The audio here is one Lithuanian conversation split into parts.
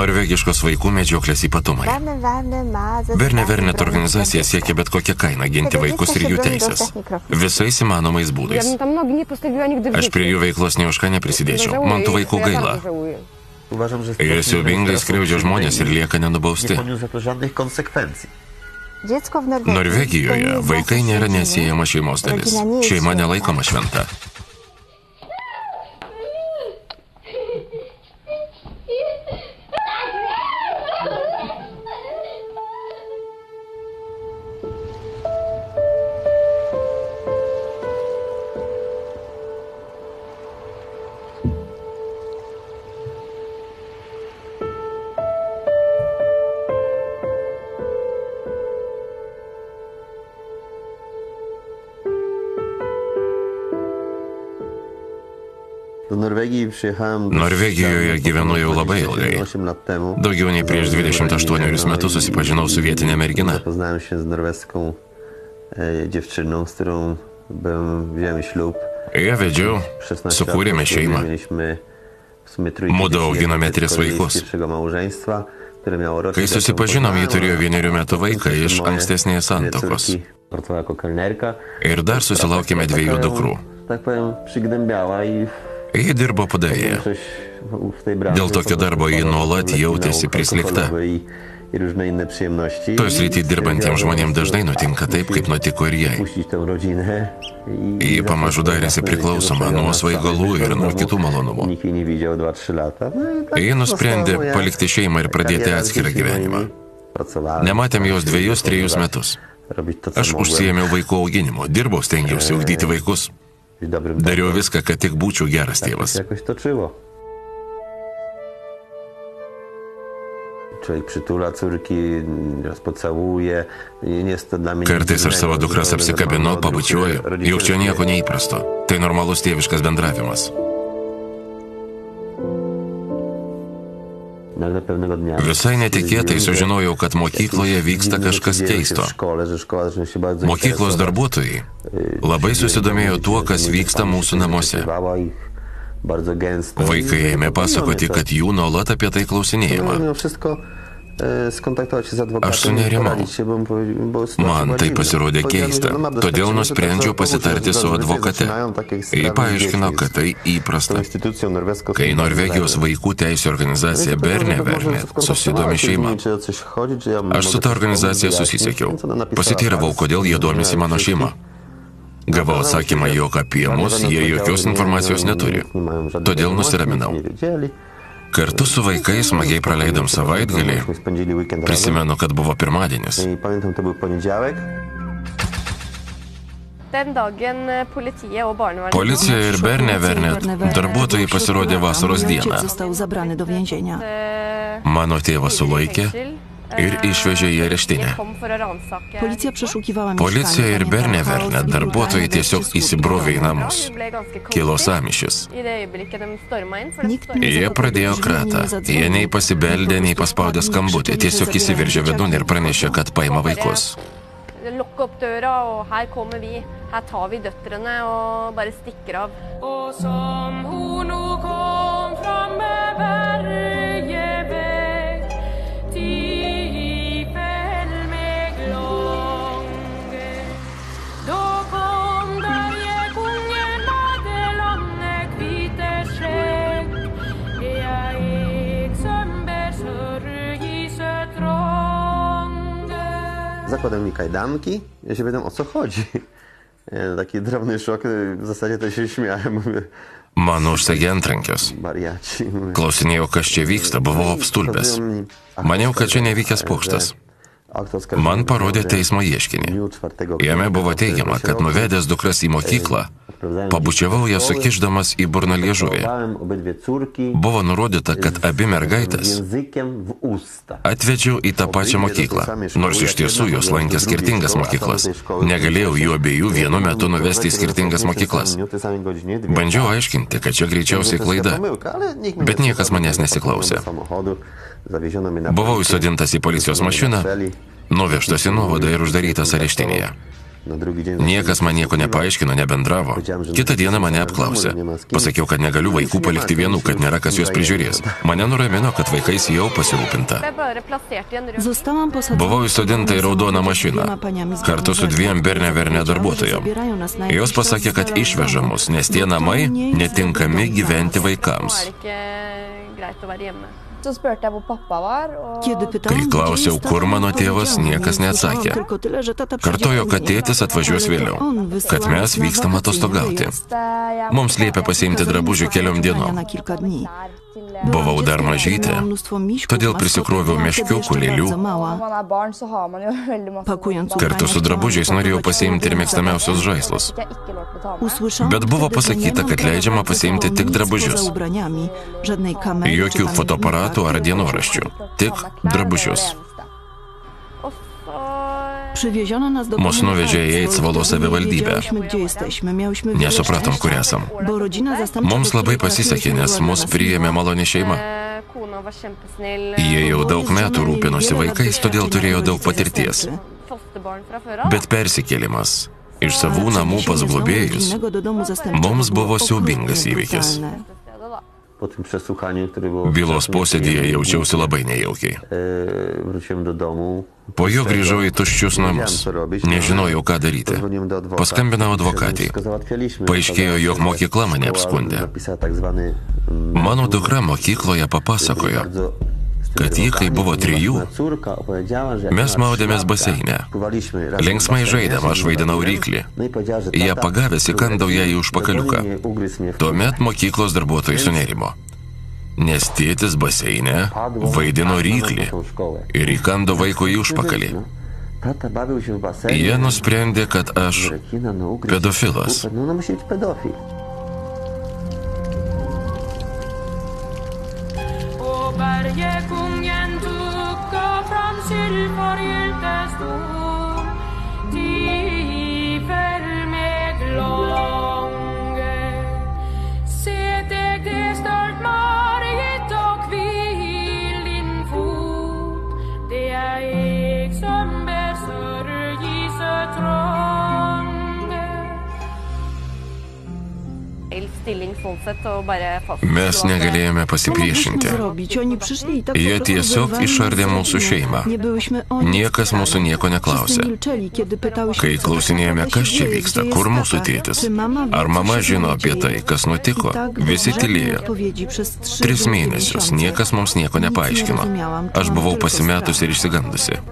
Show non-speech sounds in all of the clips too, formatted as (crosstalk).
Norvegiškos vaikų medžioklės ypatumai. Verne Vernet organizacija siekia bet kokią kainą ginti vaikus ir jų teisės. Visais įmanomais būdais. Aš prie jų veiklos nei už ką neprisidėčiau. Man tų vaikų gaila. Jie siaubingai skriaudžia žmonės ir lieka nenubausti. Norvegijoje vaikai nėra neatsiejama šeimos dalis. Šeima nelaikoma šventa. Norvegijoje gyvenu jau labai ilgai. 8 lat temu. Daugiau nei prieš 28 metus susipažinau su vietinė mergina. Ją vedžiau, 16 sukūrėme šeimą. Mudu auginome tris vaikus. Kai susipažinom, ji turėjo vienerių metų vaiką iš ankstesnės santokos. Ir dar susilaukėme dviejų dukrų. Ji dirbo branży Dėl tokio darbo ji nuolat jautėsi przyjemności. Toj srity dirbantiems žmonėms dažnai nutinka taip, kaip nutiko ir jai. Ji pamažu darėsi priklausoma nuo svaigalų ir nuo kitų malonumų. Nikt jej nie widział 2-3 lata. No i tak Ji nusprendė palikti šeimą ir pradėti atskirą gyvenimą. Nematėm jos dviejus, trejus metus. Aš mogłem. užsiėmiau vaikų auginimu, dirbau, stengiausi ugdyti vaikus. Być dobrym Dariau viską, kad tik būčiau geras Tak tėvas. jakoś toczyło. I Kartais aš savo dukras apsikabinu, pabučiuoju. Juk čia nieko neįprasto. Tai normalus tėviškas bendravimas. Visai netikėtai sužinojau, kad mokykloje vyksta kažkas keisto. Mokyklos darbuotojai labai susidomėjo tuo, kas vyksta mūsų namuose. Vaikai ėmė pasakoti, kad jų nuolat apie tai klausinėjama. Się z adwokatem Aš sunerimau. Man tai pasirodė keista, todėl nusprendžiau pasitarti su advokate. Ji paaiškino, kad tai įprasta. Kai Norvegijos vaikų teisų organizacija Berne Vernet susidomi šeima. Aš su ta organizacija susisiekiau. Pasiteiravau, kodėl jie domisi mano šeima. Gavau atsakymą, jog apie mus jie jokios informacijos neturi. Todėl nusiraminau. Kartu su vaikais smagiai praleidom savaitgalį. Prisimenu, kad buvo pirmadienis. Policija ir Berne Vernet darbuotojai pasirodė vasaros dieną. Mano tėvą sulaikė ir išvežė į areštinę. Policja przeszukiwała Policija mieszkanie, ir Berne pamiętał chaos Vernet i darbuotojai tiesiog įsibrovė į namus. Kilo samišis. Jie pradėjo kratą. Jie nei pasibeldė, nei paspaudė skambutį. Tiesiog įsiveržė vidun ir pranešė, kad paima vaikus. Lukk opp døra, og her kommer vi. Her tar vi døtrene og bare stikker av. Og som hun nå kom framme berget Zakładał mi kajdanki. Ja się pytam, o co chodzi. E, Taki drobny szok. e, W zasadzie to się śmiałem. Mówię, Man užsegė antrankius. Klausinėjau, kas čia vyksta, buvau apstulbęs. Maniau, kad čia nevykęs pokštas. Man parodė teismo ieškinį. dniu 4 Jame buvo teigiama, kad 20 roku nuvedęs dukras į mokyklą, pabučiavau jas sukišdamas į burną liežuvį. Buvo nurodyta, kad abi mergaitės atvedžiau į tą pačią mokyklą, nors iš tiesų jos lankė skirtingas mokyklas. Negalėjau jų abiejų vienu metu nuvesti į skirtingas mokyklas. Bandžiau aiškinti, kad čia greičiausiai klaida. bet niekas manęs nesiklausė. Buvau įsodintas į policijos mašiną, nuvežtas į nuovadą ir uždarytas areštinėje. Niekas man nieko nepaaiškino, nebendravo. Kitą dieną mane apklausė. Pasakiau, kad negaliu vaikų palikti vienų, kad nėra kas juos prižiūrės. Mane nuramino, kad vaikais jau pasirūpinta. Buvau įsodinta į raudoną mašiną kartu su dviem berne verne Wiedziałam, że darbuotojom. Jos pasakė, kad išveža mus, nes tie namai netinkami gyventi vaikams. Så spurte jeg hvor pappa var, og Kai klausiau, kur mano tėvas, niekas neatsakė. Kartojo, kad tėtis atvažiuos vėliau, kad mes vykstam atostogauti. jeg Mums liepė pasiimti drabužių keliom dienom. Buvau dar mažytė, todėl prisikroviau meškiukų, lėlių. Kartu su drabužiais norėjau pasiimti ir mėgstamiausius žaislus. Bet buvo pasakyta, kad leidžiama pasiimti tik drabužius. Jokių fotoaparatų ar dienoraščių, tik drabužius. Mus domu nuvežė į nie savivaldybę. Nesupratom, kur esam. Mums labai pasisekė, nes mus priėmė maloni šeima. Jie jau daug metų rūpinosi vaikais, todėl turėjo daug patirties. Bet persikėlimas iš savų namų pas globėjus mums buvo siaubingas įvykis. Po tym przesłuchaniu, które było... Bylos posėdėje jaučiausi labai nejaukiai. Po jo grįžau į tuščius namus. Nežinojau, ką daryti. Paskambinau advokatei. Paaiškėjo, jog mokykla mane apskundė. Mano dukra mokykloje papasakojo, kad ji, kai buvo trijų, mes maudėmės baseine. Linksmai žaidėm, aš vaidinau ryklį. Tata pagavęs įkandau ją į užpakaliuką. Tuomet mokyklos darbuotojai sunerimo. Nes tėtis baseine vaidino ryklį ir įkando vaiko į užpakalį. Jie nusprendė, kad aš pedofilas. berget kongen tok og fram sølv forgylte stol. Mes negalėjome Co pasipriešinti. Jie tiesiog išardė mūsų šeimą. Niekas mūsų nieko neklausė. Kai klausinėjome, kas čia vyksta, kur mūsų tėtis, ar mama žino apie tai, kas nutiko, visi tylėjo. Tris mėnesius niekas mums nieko nepaaiškino. Aš buvau pasimetusi ir išsigandusi.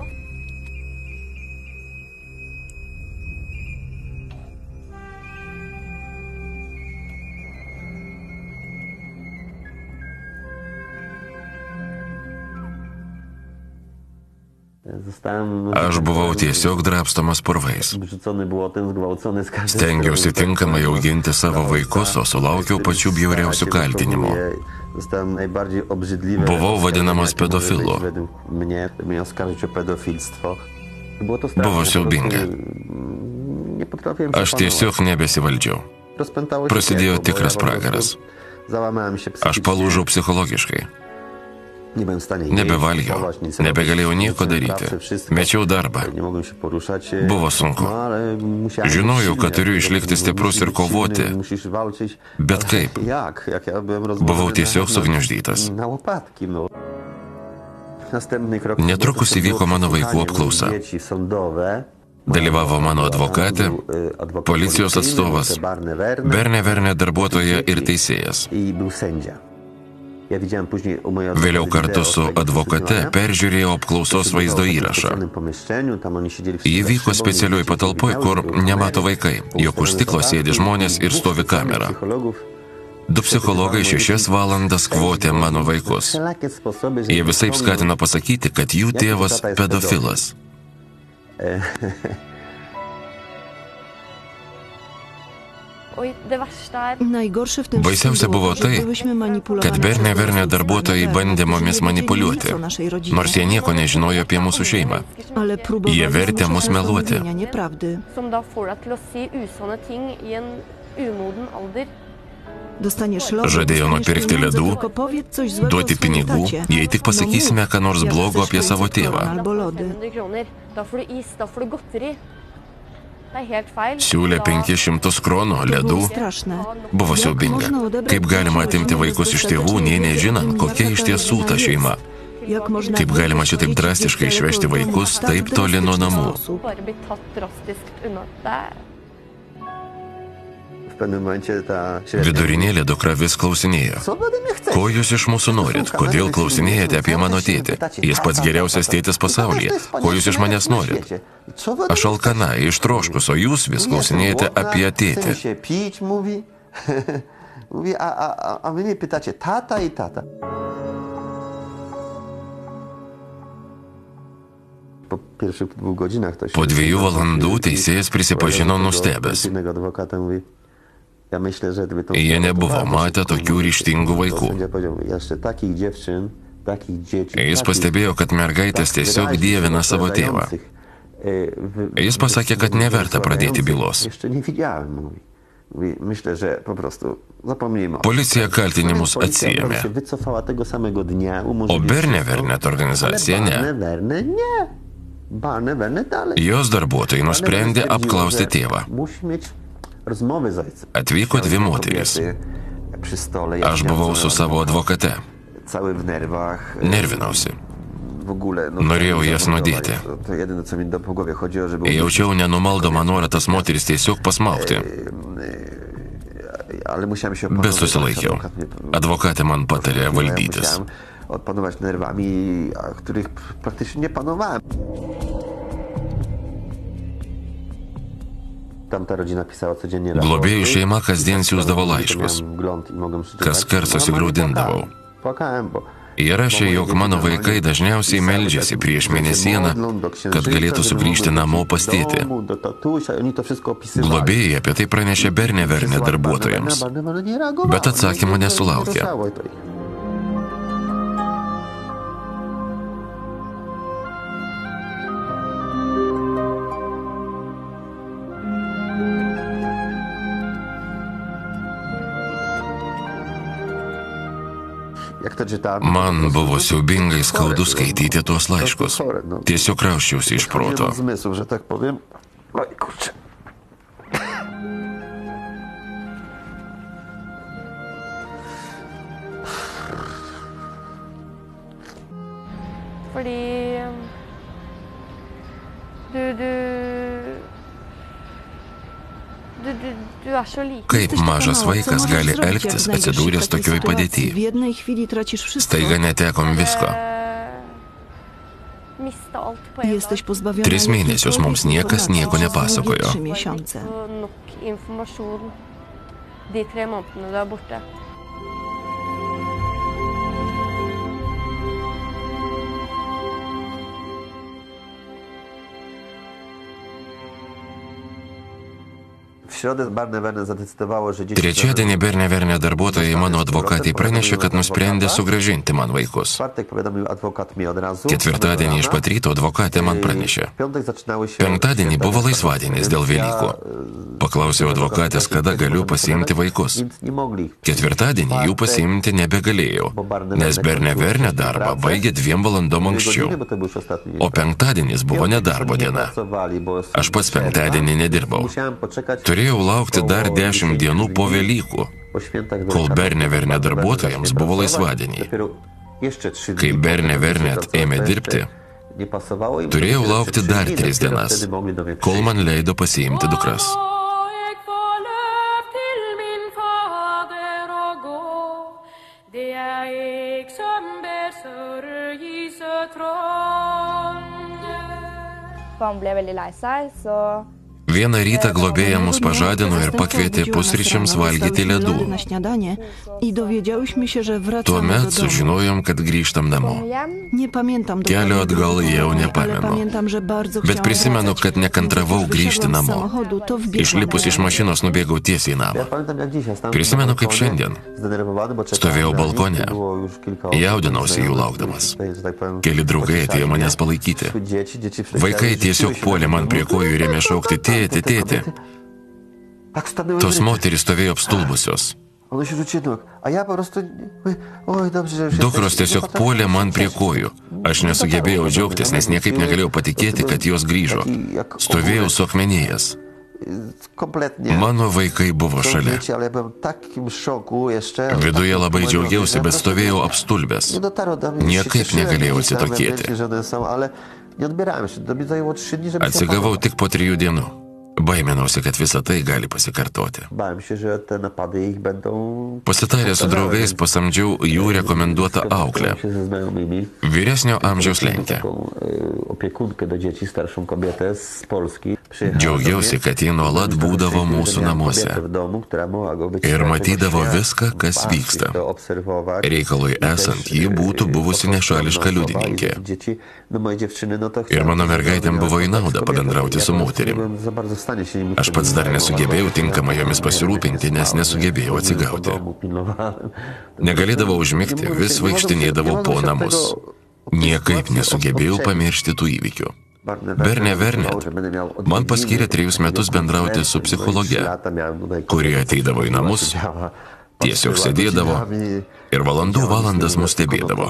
Aš buvau tiesiog drapstomas purvais. Stengiausi tinkamai auginti savo vaikus, o sulaukiau pačių bjauriausių kaltinimų. Buvau vadinamas pedofilu. Buvo siaubinga. Aš tiesiog nebesivaldžiau. Prasidėjo tikras pragaras. Aš palūžau psichologiškai. Nebevalgiau, nebegalėjau nieko daryti. Mečiau darbą. Buvo sunku. Žinojau, kad turiu išlikti stiprus ir kovoti. Bet kaip? Buvau tiesiog sugniuždytas. Netrukus įvyko mano vaikų apklausa. Dalyvavo mano advokatė, policijos atstovas, Bernė Vernė darbuotoja ir teisėjas. Vėliau kartu su advokate peržiūrėjau apklausos vaizdo įrašą. Ji vyko specialioj patalpoj, kur nemato vaikai, jog už stiklo sėdi žmonės ir stovi kamera. Du psichologai šešias valandas kvotė mano vaikus. Jie ściągnąć- skatino pasakyti, kad jų tėvas pedofilas. (laughs) Najgorsze w tym Baisiausia że tai, kad Bernė Vernė darbuotojai bandė mumis manipuliuoti, nors jie nieko nežinojo apie mūsų šeimą. Jie vertė mus meluoti. Žadėjo nupirkti ledų, duoti pinigų, jei tik pasakysime, ką nors blogo apie savo tėvą. Siūlė Da- 500 kronų ledų. Straszne. Buvo siaubinga. Kaip galima atimti vaikus iš tėvų, nei nežinant, kokia iš tiesų ta šeima. Kaip galima šitaip drastiškai išvežti vaikus taip toli nuo namų? Vidurinėlė dukra vis klausinėjo. Ko jūs iš mūsų norit? Kodėl klausinėjate apie mano tėtį? Jis pats geriausias tėtis pasaulyje. Ko jūs iš manęs norit? Aš alkana, ištroškus, o jūs vis klausinėjate apie tėtį. mówi. a, a, a, wy mnie pytacie tata i tata. Po dviejų valandų teisėjas prisipažino nustebęs. Jie nebuvo matę tokių ryžtingų to vaikų. Jis pastebėjo, kad mergaitės tiesiog dievina savo tėvą. Jis pasakė, kad neverta pradėti bylos. Myślę, że po prostu zapomnijmy. Policija kaltinimus atsijėmė. O umożliwiła Berne wszystko, Vernet organizacija ne. Jos darbuotojai nusprendė apklausti tėvą. Atvyko dvi moterys. Aš buvau su savo advokate. Nervinausi. Norėjau jas nudėti. Jaučiau nenumaldomą norą tas moteris tiesiog pasmaukti. Bet susilaikiau. Advokatė man patarė valdytis. opanować nerwami, których praktycznie nie panowałem. Globėjų šeima kasdien siūsdavo laiškus. Kaskart Normalnie susigraudindavau. Jie rašė, jog mano vaikai dažniausiai meldžiasi prieš mėnesieną, kad galėtų sugrįžti namo pas tėtį. Globėjai apie tai pranešė Berne Verne darbuotojams. Bet atsakymo nesulaukė. Man buvo siaubingai skaudu skaityti tuos laiškus. Tiesiog krauščiausi iš proto. Fordi du, du Du, du, du er så liten. Kaip mažas vaikas gali elgtis atsidūręs tokioj sytuacji? padėtyj? W jednej chwili tracisz wszystko. Staiga netekom visko. Tris mėnesius jakiejkolwiek mums niekas nieko nepasakojo. Trečiadienį Berne Verne darbuotojai mano advokatai pranešė, kad nusprendė sugražinti man vaikus. Ketvirtadienį iš pat ryto advokatė man pranešė. Penktadienį buvo laisvadienis dėl Velykų. Paklausiau advokatės, kada galiu pasiimti vaikus. Ketvirtadienį jų pasiimti nebegalėjau, nes Berne Verne darbą baigė dviem valandom anksčiau. O penktadienis buvo nedarbo diena. Aš pats penktadienį nedirbau. Poczekać Turėjau laukti dar dešimt 10 dienų po Velykų. kol. Berne Verne darbuotojams buvo laisvadieniai. Kai Berne Vernet ėmė dirbti, Turėjau laukti dar tris dienas, kol man leido pasiimti dukras. Trange. Han ble veldig lei seg, så Vieną rytą globėja mus pažadino ir pakvietė pusryčiams valgyti ledų. Tuomet sužinojom, kad grįžtam namo. Kelio atgal jau nepamenu. Bet prisimenu, kad nekantravau grįžti namo. Išlipus iš mašinos nubėgau tiesiai į namą. Prisimenu, kaip šiandien. Stovėjau balkone. Jaudinausi jų laukdamas. Keli draugai atėjo manęs palaikyti. Vaikai tiesiog puolė man prie kojų ir ėmė šaukti tėti, tėti. Tos moterys stovėjo apstulbusios. Dukros tiesiog puolė man prie kojų. Aš nesugebėjau džiaugtis, nes niekaip negalėjau patikėti, kad jos grįžo. Stovėjau suakmenėjęs. Mano vaikai buvo šalia. Viduje labai džiaugiausi, bet stovėjau apstulbęs. Niekaip negalėjau atsitokėti. Atsigavau tik po trijų dienų. Baiminausi, kad visa tai gali pasikartoti. Pasitarę su draugais pasamdžiau jų rekomenduotą auklę. Vyresnio amžiaus lenkę. E, Džiaugiausi, kad ji nuolat būdavo mūsų namuose. Ir matydavo viską, kas vyksta. Reikalui esant, ji būtų e, buvusi nešališka liudininkė. Ir mano mergaitėm buvo į naudą pabendrauti su moterim. Aš pats dar nesugebėjau tinkamai jomis pasirūpinti, nes nesugebėjau atsigauti. Negalėdavau užmigti, vis vaikštinėdavau po namus. Niekaip nesugebėjau pamiršti tų įvykių. Bernė Vernet man paskyrė trejus metus bendrauti su psichologe, kuri ateidavo į namus, tiesiog sėdėdavo ir valandų valandas mus stebėdavo.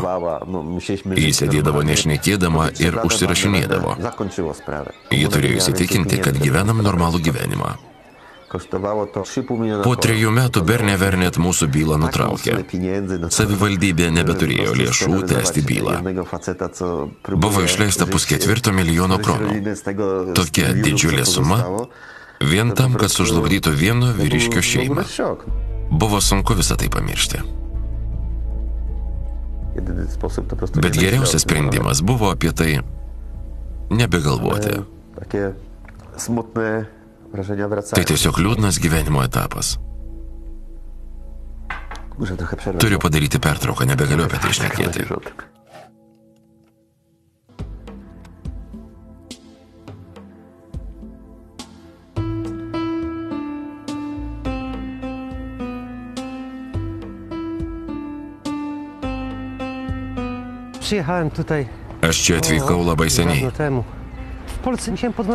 Ji sėdėdavo nešnekėdama ir užsirašinėdavo. Ji turėjo įsitikinti, kad gyvenam normalų gyvenimą. Po trejų metų Bernė Vernet mūsų bylą nutraukė. Savivaldybė nebeturėjo lėšų tęsti bylą. Buvo išleista pusketvirto milijono kronų. Tokia didžiulė suma vien tam, kad sužlugdytų vieno vyriškio šeimą. Buvo sunku visą tai pamiršti. Bet geriausias sprendimas buvo apie tai nebegalvoti. Wracają. Tai tiesiog liūdnas gyvenimo etapas. Turiu padaryti pertrauką, nebegaliu apie tai šnekėti. Przyjechałem tutaj Aš čia atvykau labai seniai.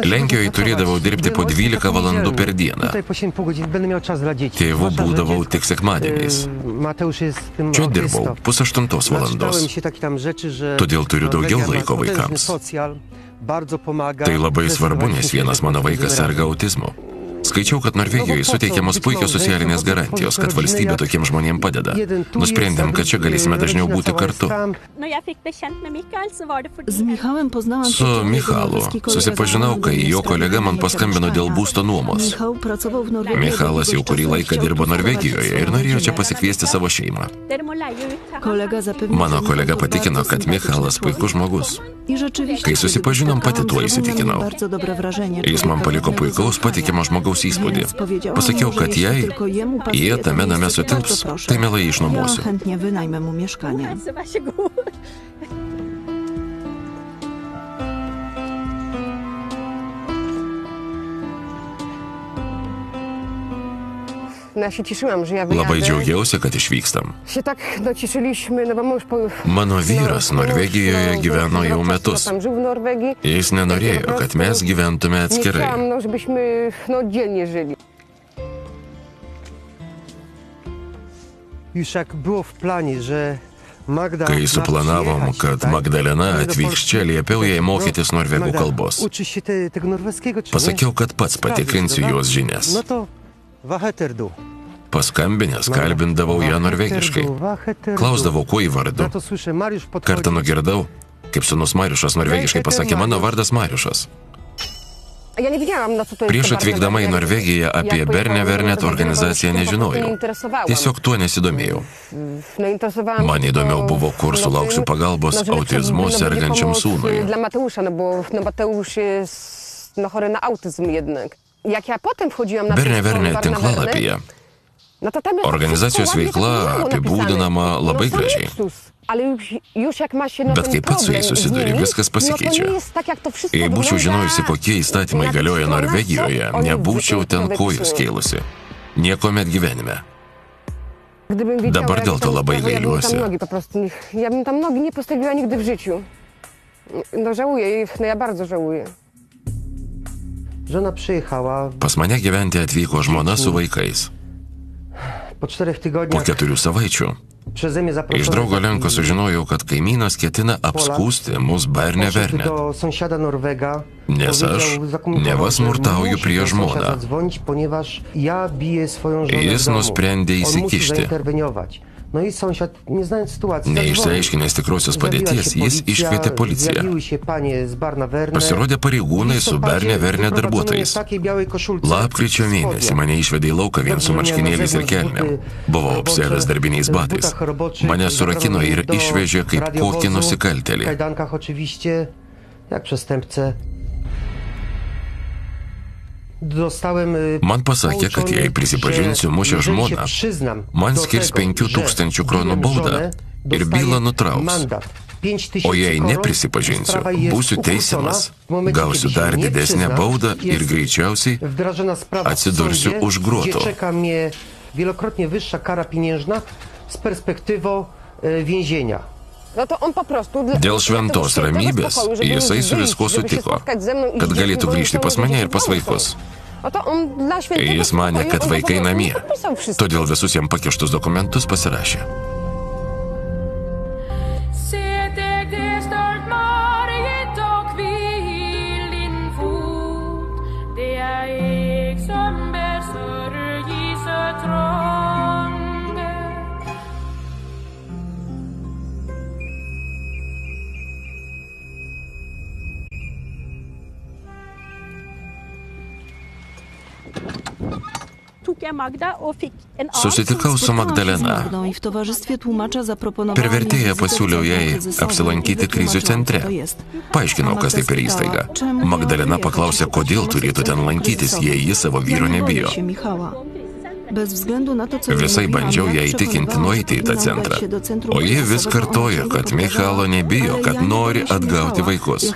Lenkijoje turėdavau dirbti po 12 valandų per dieną. Tutaj po 7 pół godziny będę miał czas dla dzieci. Tėvu būdavau tik sekmadieniais. Čia dirbau pusaštuntos valandos. Todėl turiu daugiau laiko vaikams. Tai labai svarbu, nes vienas mano vaikas serga autizmu. Skaičiau, kad Norvegijoje suteikiamos puikios socialinės garantijos, kad valstybė tokiem žmonėm padeda. Nusprendėm, kad čia galėsime dažniau būti kartu. się, Su Michalu susipažinau, kai jo kolega man paskambino dėl būsto nuomos. Michalas jau kurį laiką dirbo Norvegijoje ir norėjo čia pasikviesti savo šeimą. Mano kolega patikino, kad Michalas puikus žmogus. Kai susipažinom, pati tuo įsitikinau. Jis man paliko puikaus, patikimo žmogaus įspūdį. Więc powiedziałam Pasakiau, kad jei jie tame name sutilps, tai mielai išnuomosiu. Labai džiaugiausi, kad išvykstam. Mano vyras no, Norvegijoje no, gyveno no, jau metus. Jis nenorėjo, kad mes gyventume atskirai. chciałam, no, żebyśmy no, oddzielnie żyli. Już jak było w planie, że Magda Kai suplanavom, kad Magdalena atvyks čia, liepiau jai mokytis norvegų kalbos. Pasakiau, kad pats patikrinsiu jos žinias. Paskambinęs kalbindavau ją norvegiškai. Klausdavau, kuo į vardu. Kartą nugirdau, kaip sunus Mariušas norvegiškai pasakė, mano vardas Mariušas. Prieš atvykdama į. Norvegiją apie do Vernet organizaciją nežinojau. Tiesiog tuo nesidomėjau. Man įdomiau buvo, kur sulauksiu pagalbos autizmu sergančiam sūnui. Jak ja potem wchodziłam na Vernet Barna tinklalapyje Organizacijos veikla apibūdinama labai gražiai. Bet kai pats su jais susiduri, viskas pasikeičia. Jei būčiau žinojusi, kokie įstatymai galioja Norvegijoje, nebūčiau ten wytyczą. kojų skėlusi. Niekuomet gyvenime. Dabar dėl to labai gailiuosi. ja bym tam nogi nie postawiła nigdy w życiu. No żałuję, no ja bardzo żałuję. Pas mane gyventi atvyko žmona su vaikais. Po czterech Po tygodniach keturių savaičių iš draugo Lenko sužinojau, kad kaimynas ketina apskūsti mus Berne Verne. Nes aš neva smurtauju sąsiada žmoną. Jis nusprendė įsikišti. Neišsiaiškinęs tikrosios padėties, jis iškvietė policiją. Pasirodė pareigūnai su Berne Verne darbuotojais. Lapkričio mėnesį mane išvedė į lauką vien su marškinėliais ir kelniam. Buvau apsėdęs darbiniais batais. Mane surakino ir išvežė kaip kokį nusikaltelį. jak przestępcę. Man pasakė, kad jei prisipažinsiu mušę žmoną, man skirs tego, 5000 że kronų baudą ir bylą nutrauks. mandat 5000 O jei neprisipažinsiu, būsiu teisiamas, gausiu dar didesnę baudą ir greičiausiai atsidursiu už mnie wielokrotnie wyższa kara pieniężna z perspektywą więzienia. Dėl šventos ramybės jisai su viskuo sutiko, kad galėtų grįžti pas mane ir pas vaikus. Jis spokoju, kad vaikai namie. Todėl visus jam pakištus dokumentus pasirašė. Susitikau su Magdalena. Per vertėją pasiūliau jai apsilankyti krizių centre. Paaiškinau, kas tai per įstaiga. Magdalena paklausė, kodėl turėtų ten lankytis, jei ji savo vyro nebijo. Bez względu na to, co Visai bandžiau ja ją įtikinti nueiti į tą centrą. O ji vis kryzysowego, a kartojo, ona kad Michalo nebijo, "Ale kad nori atgauti vaikus.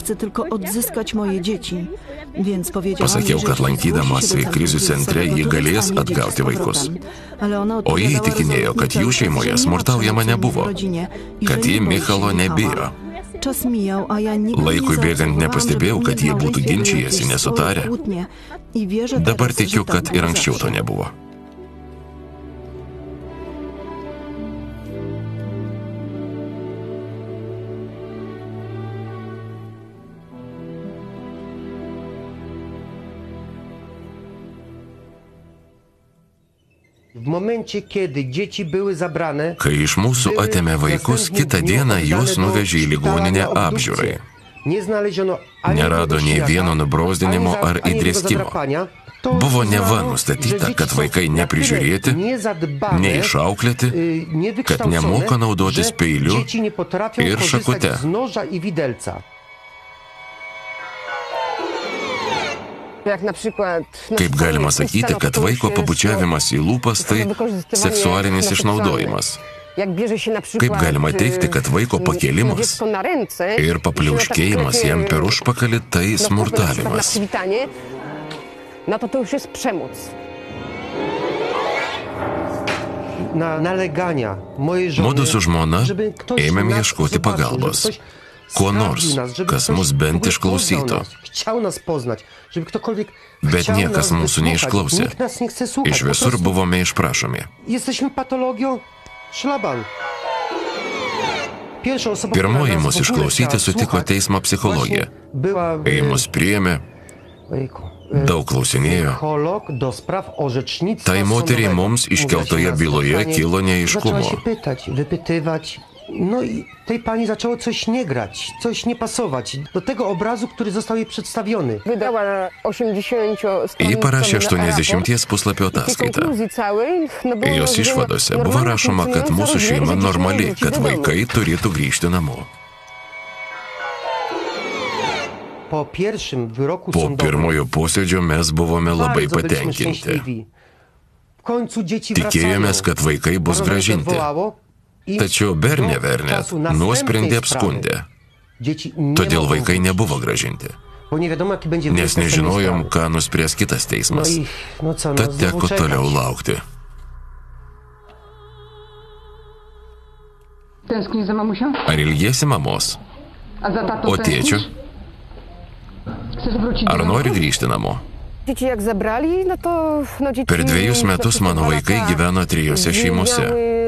Pasakiau, kad lankydamas į krizių centre ji galės atgauti vaikus. O ji įtikinėjo, kad jų šeimoje smurtaujama nebuvo, kad ji Michalo nebijo. Laikui bėgant nepastebėjau, kad jie būtų swoje nesutarę. Dabar tikiu, kad ir anksčiau to nebuvo. Kai iš mūsų atėmė vaikus, kitą dieną juos nuvežė į ligoninę apžiūrai. Nerado nei vieno nubrozdinimo ar įdrėskimo. Buvo neva nustatyta, kad vaikai neprižiūrėti, neišauklėti, kad nemoka naudotis peiliu ir šakute. Kaip galima sakyti, kad vaiko pabučiavimas į lūpas tai seksualinis išnaudojimas. Jak bierze się na przykład... Kaip galima teigti, kad vaiko ręce ir papliauškėjimas jam per užpakalį tai smurtavimas. no to to już jest przemoc. Na nalegania mojej żony, Mudu su žmona ėmėm ieškoti pagalbos. Kuo nors, kas mus bent išklausytų. Bet niekas mūsų neišklausė. Iš visur buvome išprašomi. Pirmoji mus išklausyti sutiko teismo psichologija. Była Kai mus priėmė, e, daug klausinėjo. Tai moteriai mums iškeltoje byloje kilo Zaczęła No i tej pani zaczęło coś nie grać, coś nie pasować do tego obrazu, który został jej przedstawiony. Wydała 80 Ji parašė raport 80 puslapio ataskaitą. Jos że išvadose buvo rašoma, kad mūsų šeima normali, kad vaikai turėtų grįžti namo. Po pierwszym wyroku Po sądowym pirmojo posėdžio mes buvome labai patenkinti. szczęśliwi. W końcu dzieci Tikėjomės, kad vaikai bus gražinti. Tačiau Berne do Verne czasu następnej nuosprendį apskundė. Todėl vaikai nebuvo gražinti. Nes nežinojom, ką nuspręs kitas teismas. Tad teko toliau laukti. Ar ilgiesi mamos? O do Ar nori grįžti namo? Per dviejus metus mano vaikai gyveno trijose šeimose.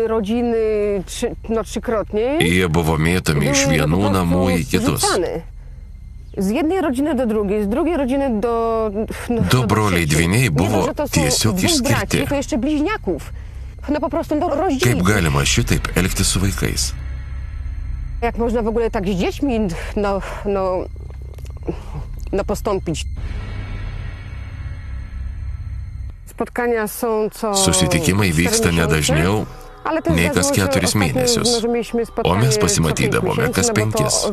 Zmieniały rodziny trzy, no, trzykrotnie. Jie buvo mėtomi iš Były vienų po namų į prostu kitus. zrzucane. Z jednej rodziny do drugiej, z drugiej rodziny do... No, Du no, do broliai trzeciej. dvyniai Nie buvo dość, że to są tiesiog dwóch išskirti. braci, to jeszcze bliźniaków. No po prostu no, Kaip rozdzielić. galima šitaip elgtis su vaikais? Jak można w ogóle tak z dziećmi no, no, no postąpić? Spotkania są co... Susitikimai cztery vyksta miesiące, nedažniau ale też nei kas keturis mėnesius. O mes pasimatydavome kas penkis.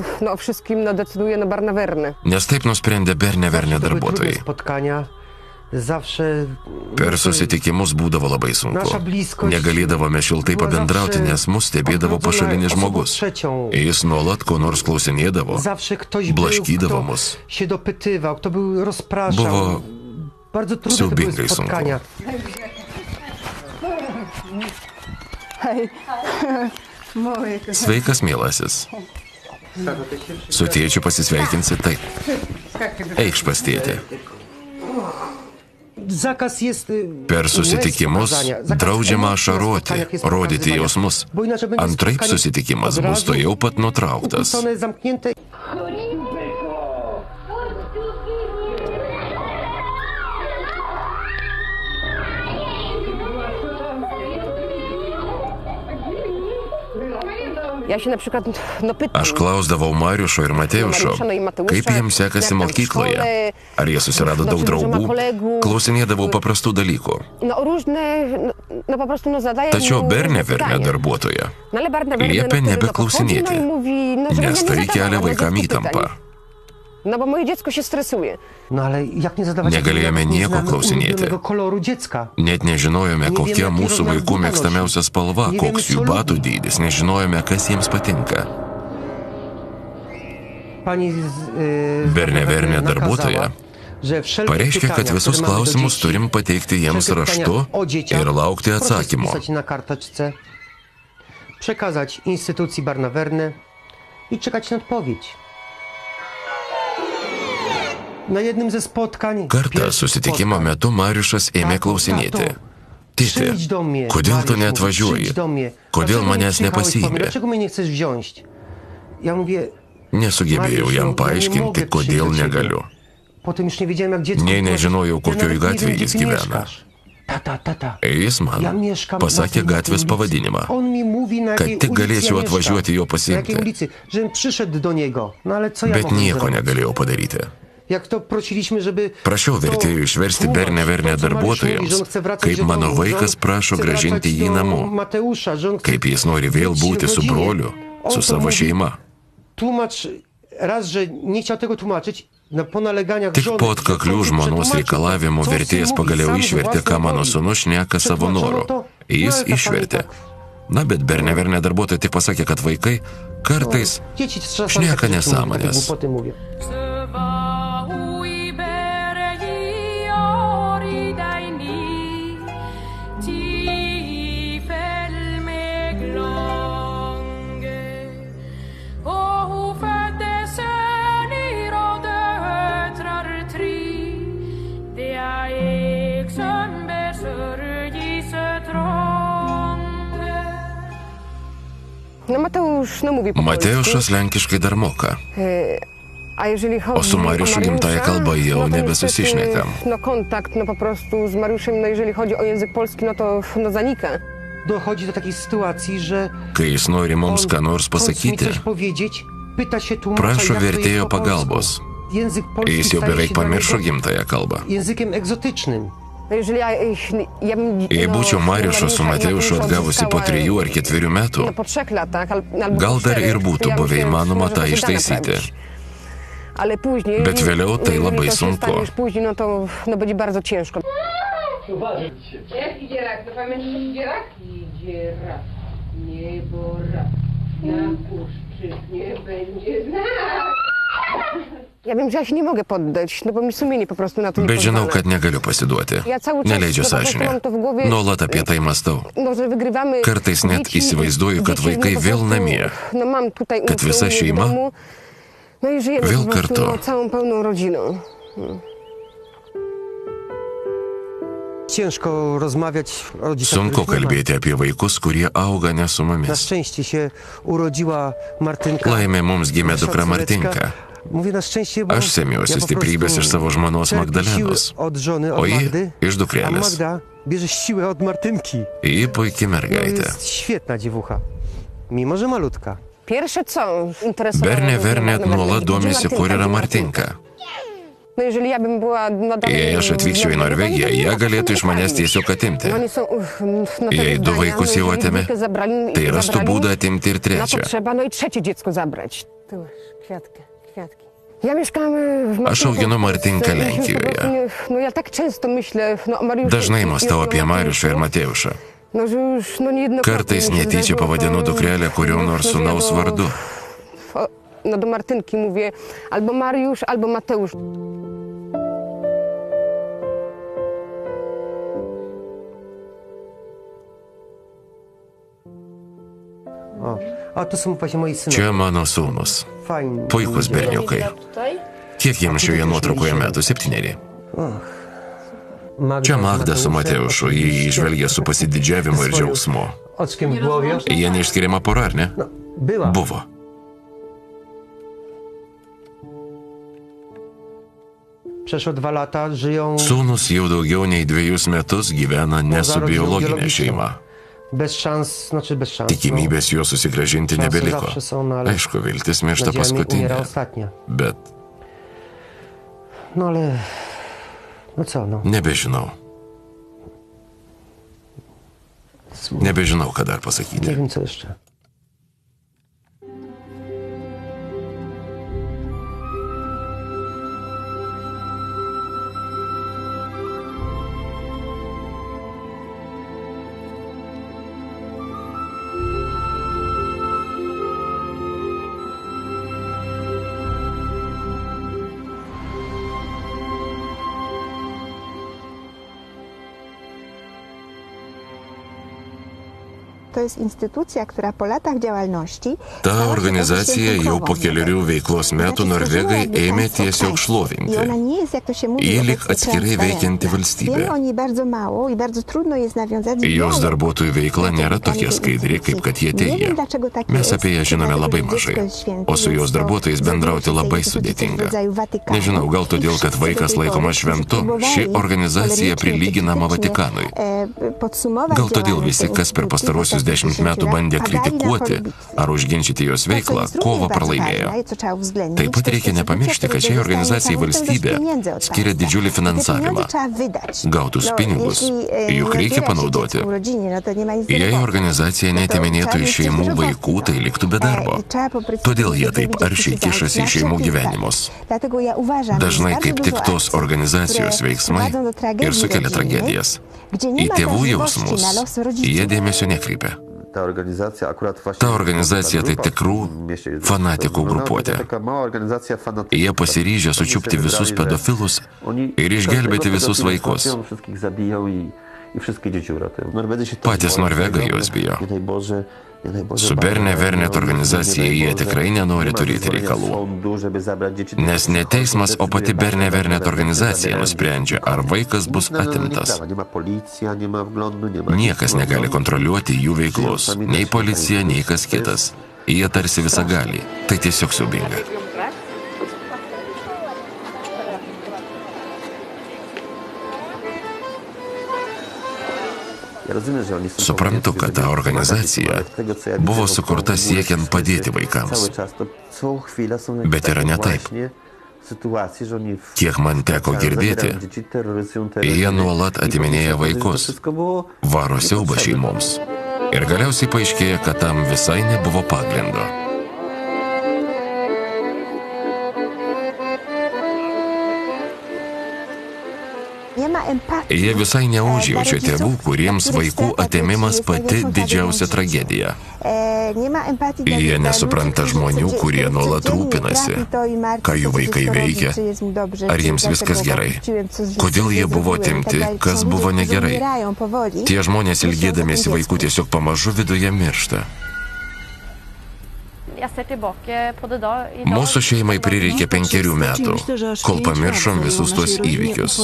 (laughs) Nes taip nusprendė Berne Verne To były trudne darbuotojai. spotkania. Zawsze... Per susitikimus būdavo labai sunku. Negalėdavome šiltai pabendrauti, nes mus stebėdavo pašalinis žmogus. Jis nuolat ko nors klausinėdavo. Zawsze ktoś był, Blaškydavo mus. się dopytywał, kto był rozpraszał. Buvo siaubingai sunku. Sveikas, mielasis. Su tėčiu pasisveikinsi taip. Eikš pas tėtį. Y, Per susitikimus draudžiama ašaroti, rodyti jausmus. Antraip susitikimas bus to jau pat nutrauktas. Aš klausdavau Mariušo ir Mateušo, kaip jiems sekasi mokykloje. Ar jie susirado daug draugų? Klausinėdavau paprastų dalykų. Tačiau różne Verne darbuotoja liepia nebeklausinėti, nes tai kelia vaikam įtampą. No bo moje dziecko się stresuje. No ale jak nie zadawać... Nie galėjome jak nie nieko klausinėti. Net nežinojome, Nie kokia mūsų vaikų mėgstamiausia spalva, koks jų batų dydis, nežinojome, kas jiems patinka. Verne nakazała, darbuotoja Pareiškia, kad visus klausimus turim pateikti jiems raštu ir laukti atsakymo. przekazać instytucji Barna Verne i czekać na odpowiedź. Kartą susitikimo metu Mariušas ėmė klausinėti. mnie. kodėl tu neatvažiuoji? Kodėl manęs mówię, Nesugebėjau jam paaiškinti, kodėl negaliu. wytłumaczyć. nežinojau, Ja kokioj nawet nie wiem, gatvėje jis gyvena. Jis man pasakė gatvės pavadinimą. Kad tik galėčiau atvažiuoti jo pasiimti. jakiej ulicy? Żebym przyszedł do niego. No ale co ja Bet nieko negalėjau padaryti. Prašiau vertėjų išversti Mariusz mówi, darbuotojams, kaip mano vaikas prašo gražinti jį namo, kaip jis nori vėl būti su broliu, su savo šeima. Raz, że nie chciał tego tłumaczyć, Tik po atkaklių žmonos reikalavimų vertėjas pagaliau išvertė, ką mano sūnus šneka savo noru. Jis išvertė. Na, bet Berne Verne darbuotojai tik pasakė, kad vaikai kartais Šneka nesąmonės. Takie głupoty mówię. Svahoi bergi ori deini, tifel med glange. Og hun fødte sønner og døtrar tre. Det er jeg som ber sørgi søtrange. No Mateusz, no mówi po Mateušas polsku. lenkiškai dar moka. A jeżeli chodzi O su Mariuszu gimtaja kalba jau nebesusišnekam. No kontakt, no po prostu z Mariuszem, no jeżeli chodzi o język polski, no to no zanika. Dochodzi do takiej sytuacji, że Kai jis nori mums ką nors pasakyti, coś powiedzieć, pyta się tłumacza, prašo vertėjo pagalbos. Jis jau beveik pamiršo gimtają kalbą. Językiem egzotycznym. No jeżeli ja, ja bym... Jei būčiau Mariušą su Mateusza atgavusi po trijų ar ketverių metų, Gal dar ir būtų buvę įmanoma tą ištaisyti. Ale później... Bet vėliau tai jeżeli labai to się sunku. stanie już później, no to no będzie bardzo ciężko. Jak idzie rak? To pamiętasz jak idzie rak? Idzie rak, niebo rak. Na puszczy nie będzie znak. Ja wiem, że ja się nie mogę poddać, no bo mi sumienie po prostu na to nie bet žinau, kad negaliu pasiduoti. Prostu sąžinė. mam to w głowie. Nuolat apie tai mastau. No, że wygrywamy Kartais net įsivaizduoju, kad vaikai vėl namie. No mam tutaj Kad visa šeima domu. No i żyjemy vėl po prostu no, całą pełną rodziną. ciężko rozmawiać o dzieciach, Sunku kalbėti apie vaikus, kurie auga ne su Na mumis. szczęście się urodziła Martynka. Laimė mums gimė dukra. Martinka. Mówię na szczęście, bo Aš semiuosi ja stiprybės iš savo žmonos Magdalenos, od żony, od o ji iš dukrelės. Magda bierze siłę od Martynki. Ji puikiai No, mergaitė. jest świetna dziewucha, mimo że malutka. Bernė Vernet nuolat domisi, kur yra Martinka. Jei aš atvykčiau į Norvegiją, jie galėtų iš manęs tiesiog atimti. Jei du vaikus jau atėmė, tai rastų būdą atimti ir trečią. Aš auginu Martinką Lenkijoje. Dažnai mąstau apie Mariušą ir. Mateušą. No, że już, no niejednokrotnie Kartais netyčia pavadinu dukrelę kurio nors do- vardu. No do Martynki mówię albo Mariusz, albo Mateusz. Čia mano sūnus. Puikus berniukai. Kiek jiems šioje nuotraukoje metų? Septyneri. Čia Magda su Mateušu, jį išvelgia su pasididžiavimu ir džiaugsmu. Jie neišskiriama pora, ar ne? Buvo. Sūnus jau daugiau nei dviejus metus gyvena ne su biologinė šeima. Tikimybės juos susigražinti nebeliko. Aišku, viltis miršta paskutinė. Bet No. No co, no. nebežinau. Nebežinau, ką dar Nie pasakyti. wiem co jeszcze. Ta organizacija jau po keliarių veiklos metų Norvegai ėmė tiesiog šlovinti. Ji obecnie atskirai veikianti valstybė. Jos darbuotojų veikla nėra tokia skaidri, kaip kad jie teigia. Mes apie ją žinome labai mažai, o su jos to darbuotojais bendrauti labai sudėtinga. Nežinau, gal todėl, kad vaikas laikomas šventu, ši organizacija prilyginama Vatikanui. E, Gal todėl visi, kas per ostatnich dešimt 10 metų bandė kritikuoti ar užginčyti jos veiklą, kovą pralaimėjo. Taip pat reikia nepamiršti, kad šiai organizacijai valstybė skiria didžiulį finansavimą. Gautus pinigus e, juk reikia panaudoti. Jei organizacija trzeba iš šeimų vaikų, tai liktų be darbo. E, Todėl jie taip aršiai kišasi į šeimų gyvenimus. Dažnai kaip tik tos organizacijos veiksmai ir sukelia tragedijas. Į tėvų wrażliwości jausmus jie dėmesio nekreipia. Ta właśnie... Ta organizacija tai tikrų fanatikų grupuotė. Jie pasiryžę sučiupti visus pedofilus ir išgelbėti visus vaikus. Patys Norvegai jos bijo. Su Berne Vernet organizacija jie tikrai nenori turėti reikalų. Nes ne teismas, o pati Berne Vernet organizacija nusprendžia, ar vaikas bus atimtas. Niekas negali kontroliuoti jų veiklos, nei policija, nei kas kitas. Jie tarsi visagali. Tai tiesiog siubinga. Suprantu, kad ta organizacija buvo sukurta siekiant padėti vaikams. Bet yra ne taip. Kiek man teko girdėti, jie nuolat atiminėja vaikus, varo siaubą šeimoms. Ir galiausiai paaiškėja, kad tam visai nebuvo pagrindo. Jie visai neužjaučia tėvų, kuriems vaikų atėmimas pati didžiausia tragedija. E, dla- Jie nesupranta žmonių, kurie nuolat rūpinasi, ką jų vaikai veikia, ar jiems viskas gerai, kodėl jie buvo atimti, kas buvo negerai. Tie žmonės ilgėdamiesi vaikų tiesiog pamažu viduje miršta. Mūsų šeimai prireikė penkerių metų, kol pamiršom visus tuos įvykius.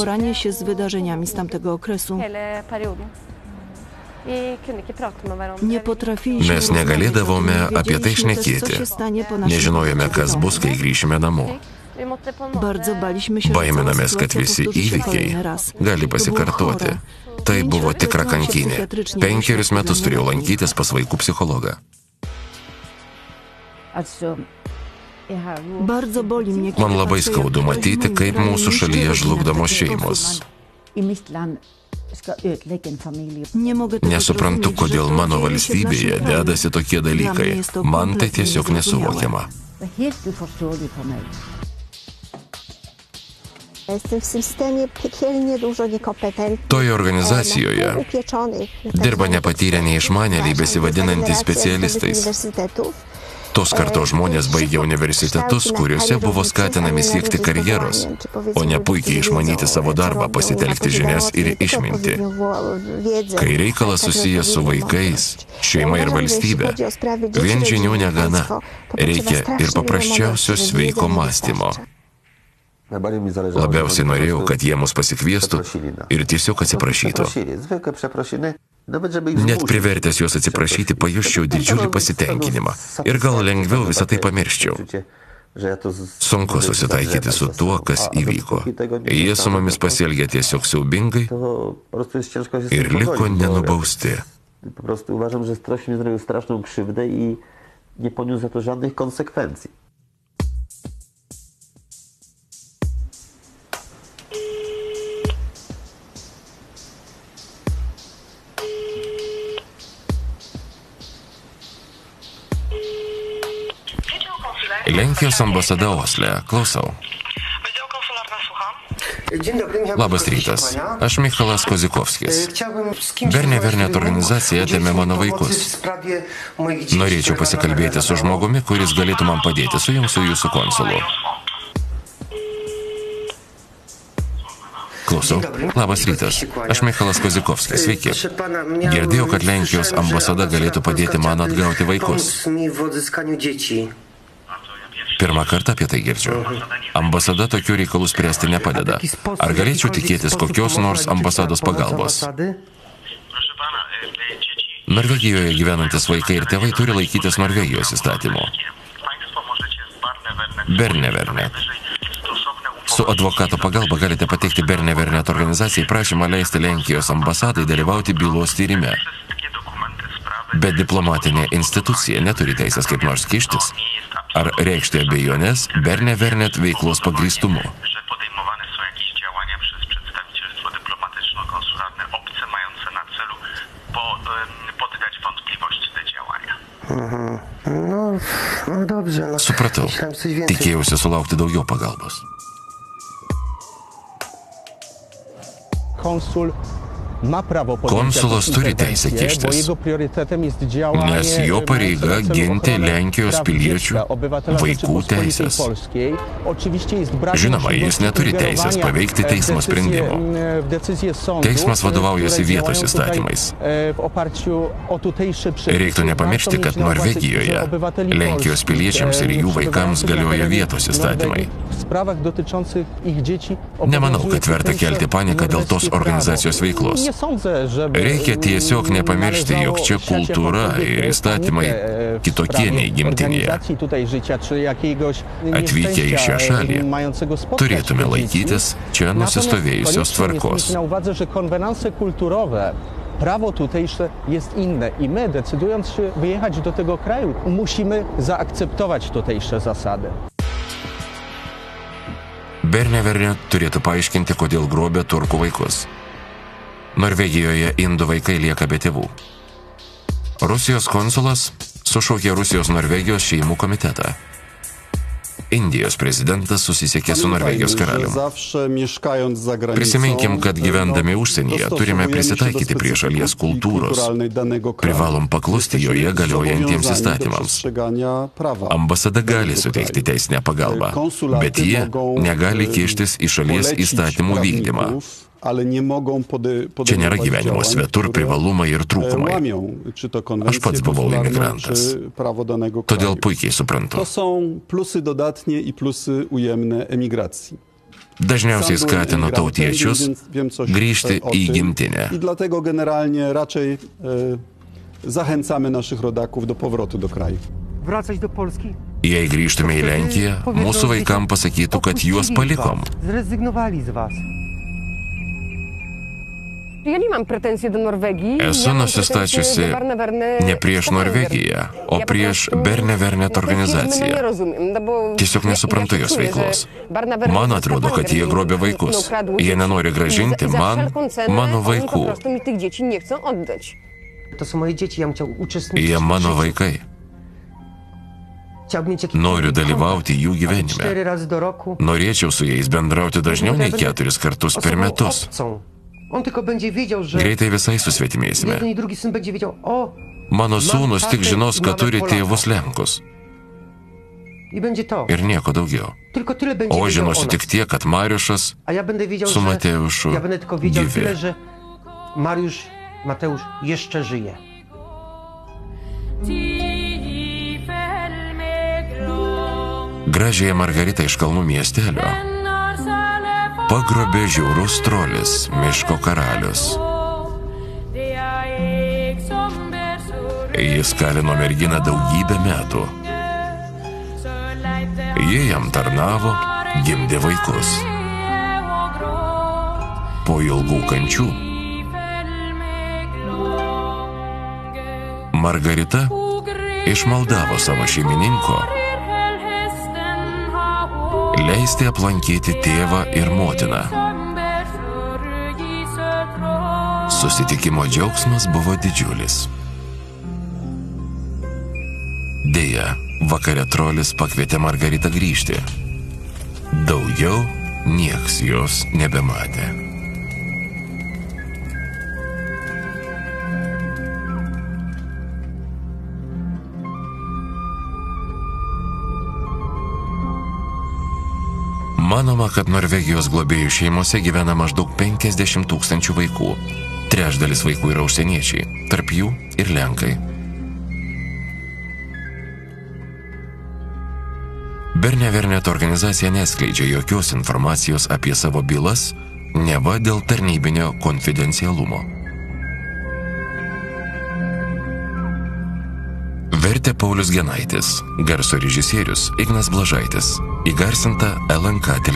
Mes negalėdavome apie tai šnekėti. Nežinojome, kas domu. bus, kai grįšime namo. Baiminamės, kad visi įvykiai gali pasikartoti. Tai buvo tikra kankinė. Penkerius metus turėjau lankytis pas vaikų psichologą. Bardzo boli mnie, Man labai skaudu matyti, kaip mūsų šalyje taki šeimos. Nesuprantu, kodėl mano valstybėje dedasi tokie dalykai. Man tai tiesiog nesuvokiama. Toje organizacijoje upieczonych. dirba nepatyrę neišmanėliai besivadinantys specialistais. Tos kartos žmonės baigė universitetus, kuriuose buvo skatinami siekti karjeros, o ne puikiai išmanyti savo darbą, pasitelkti žinias ir išminti. Kai reikalas susijęs su vaikais, šeima ir valstybė, vien žinių negana, reikia ir paprasčiausio sveiko mąstymo. Labiausiai norėjau, kad jie mus pasikviestų ir tiesiog atsiprašytų. Net privertęs juos atsiprašyti, pajusčiau didžiulį pasitenkinimą ir gal lengviau visą tai pamirščiau. Sunku susitaikyti su tuo, kas įvyko. Jie su mumis pasielgė tiesiog siaubingai ir liko nenubausti. Po prostu uważam, że mi zrobił straszną krzywdę i nie poniósł za to żadnych konsekwencji. Lenkijos ambasada Osle. Klausau. Labas rytas. Aš Michalas Kozikovskis. Berne Vernet organizacija atėmė mano vaikus. Norėčiau pasikalbėti su žmogumi, kuris galėtų man padėti. Sujungsiu jūsų konsulu. Klausau. Labas rytas. Aš Michalas Kozikovskis. Sveiki. Girdėjau, kad Lenkijos ambasada galėtų padėti man atgauti vaikus. pomóc mi w odzyskaniu dzieci. Pirmą kartą apie tai girdžiu. Ambasada tokių reikalų spręsti nepadeda. Ar galėčiau tikėtis kokios nors ambasados pagalbos? Norvegijoje gyvenantis vaikai ir tėvai turi laikytis Norvegijos įstatymų. Bernevernet. Su advokato pagalba galite pateikti Bernevernet organizacijai prašymą leisti Lenkijos ambasadai dalyvauti bylos tyrime. Bet diplomatinė institucija neturi teisės kaip nors kištis ar reikšti abejonės veiklos poddać wątpliwości te działania. Mhm. No, no dobrze. No. Supratau. Tikėjausi sulaukti daugiau pagalbos. konsul Konsulas turi teisę kištis. Nes jo pareiga na celu ginti Lenkijos piliečių, vaikų teisės. Žinoma, jis neturi teisės paveikti w teismo sądu, Teismas vadovaujasi które vietos įstatymais. e. Reiktų nepamiršti, kad Norvegijoje Lenkijos piliečiams ir e, jų vaikams galioja vietos įstatymai. Nemanau, kad verta kelti paniką dėl tos organizacijos veiklos. Żeby Reikia tiesiog nepamiršti, jog čia kultūra ir įstatymai e, kitokie nei gimtinėje. Atvykę į šią šalį e, spotkać turėtume laikytis čia nusistovėjusios tvarkos. Prawo tutejsze jest inne i my, decydując się wyjechać do tego kraju, musimy zaakceptować tutejsze zasady. Bernevernet turėtų paaiškinti, kodėl grobė turkų vaikus. Norvegijoje indų vaikai lieka be tėvų. Rusijos konsulas sušaukė Rusijos Norvegijos šeimų komitetą. Indijos prezidentas susisiekė su Norvegijos karaliumi. Prisiminkim, kad gyvendami užsienyje turime prisitaikyti prie šalies kultūros. Privalom paklusti joje galiojantiems įstatymams. Ambasada gali suteikti teisinę pagalbą, bet jie negali kištis į šalies įstatymų vykdymą. Čia nėra gyvenimo svetur privalumai ir trūkumai. Aš pats buvau imigrantas. Todėl puikiai suprantu. To są plusy dodatnie i plusy ujemne emigracji. Dažniausiai skatinu tautiečius grįžti į gimtinę. I dlatego generalnie raczej e, zachęcamy naszych rodaków do powrotu do kraju. Wracać do Polski? Jei grįžtume į Lenkiją, mūsų vaikam pasakytų, kad juos palikom. Zrezygnowali z was. Esu nusistačiusi ne prieš Norvegiją, o prieš prostu Berne Vernet takiej firmy nie organizaciją. Tiesiog nesuprantu jos veiklos. Man atrodo, kad jie pani, vaikus. Jie nenori gražinti man mano vaikų. Jie mano vaikai. Noriu dalyvauti jų gyvenime. Norėčiau su jais bendrauti dažniau nei keturis kartus per metus. On tylko będzie wiedział, że Greitai visai susvetimėsime. jeden i drugi syn będzie wiedział, o, Mano sūnus tik žinos, kad turi tėvus Lenkus. Ir nieko daugiau. O žinosiu tik tiek, kad Mariušas ja wiedział, su że... Mateuszu Ja wiedział gyvi. tyle, że Mariusz, Mateusz jeszcze żyje. Gražiąją Margaritą iš kalnų miestelio pagrobė žiaurus trolis, miško karalius. Jis kalino merginą daugybę metų. Jie jam tarnavo, gimdė vaikus. Po ilgų kančių Margarita išmaldavo savo šeimininko leisti aplankyti tėvą ir motiną. Susitikimo džiaugsmas buvo didžiulis. Deja, vakare trolis pakvietė Margaritą grįžti. Daugiau nieks jos nebematė. Manoma, kad Norvegijos globėjų šeimose gyvena maždaug 50 tūkstančių vaikų. Trečdalis vaikų yra užsieniečiai, tarp jų ir lenkai. Berne Vernet organizacija neskleidžia jokios informacijos apie savo bylas, neva dėl tarnybinio konfidencialumo. Vertė Paulius Genaitis, garso režisierius Ignas Blažaitis, įgarsinta LNK televizija.